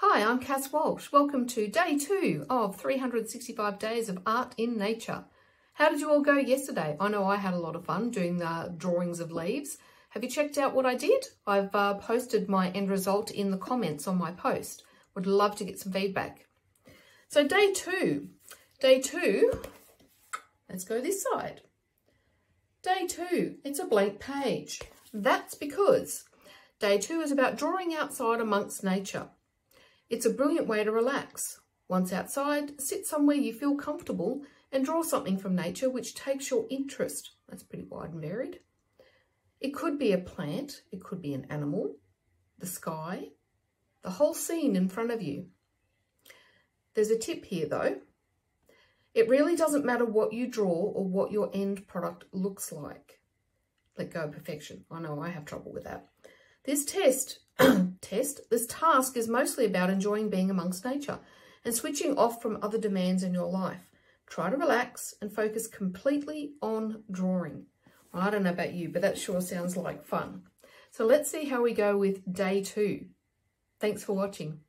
Hi, I'm Cass Walsh. Welcome to day two of 365 days of art in nature. How did you all go yesterday? I know I had a lot of fun doing the drawings of leaves. Have you checked out what I did? I've uh, posted my end result in the comments on my post. Would love to get some feedback. So day two. Day two, let's go this side. Day two, it's a blank page. That's because day two is about drawing outside amongst nature. It's a brilliant way to relax. Once outside, sit somewhere you feel comfortable and draw something from nature which takes your interest. That's pretty wide and varied. It could be a plant, it could be an animal, the sky, the whole scene in front of you. There's a tip here though. It really doesn't matter what you draw or what your end product looks like. Let go of perfection. I know I have trouble with that. This test test, this task is mostly about enjoying being amongst nature and switching off from other demands in your life. Try to relax and focus completely on drawing. I don't know about you, but that sure sounds like fun. So let's see how we go with day two. Thanks for watching.